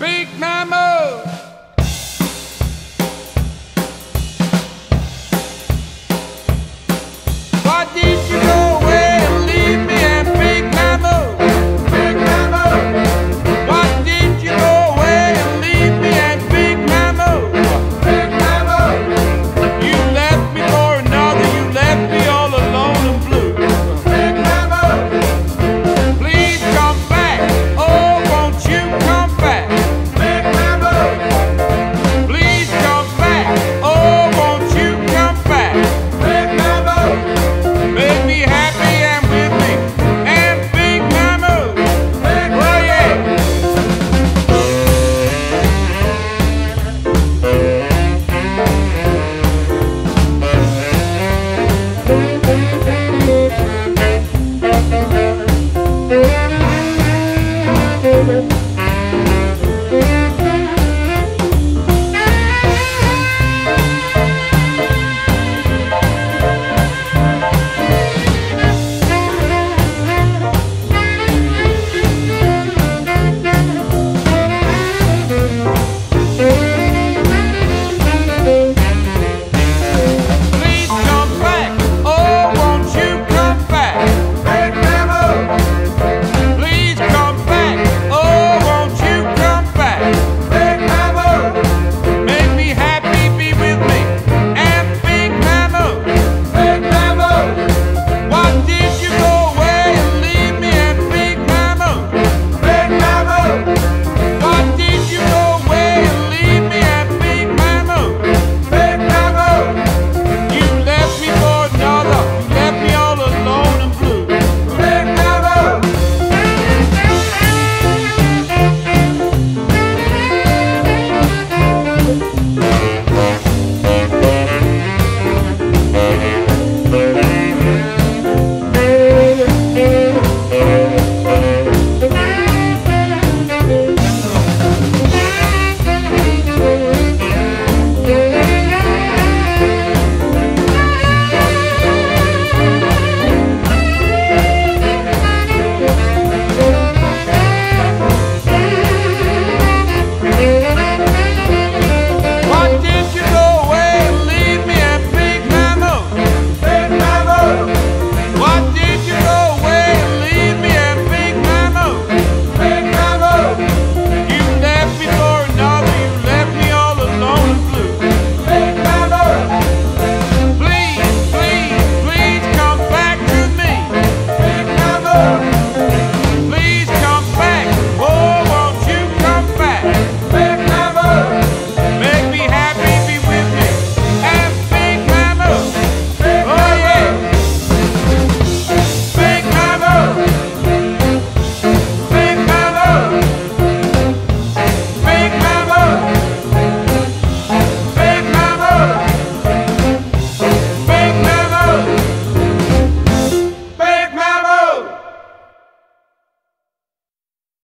Big Mama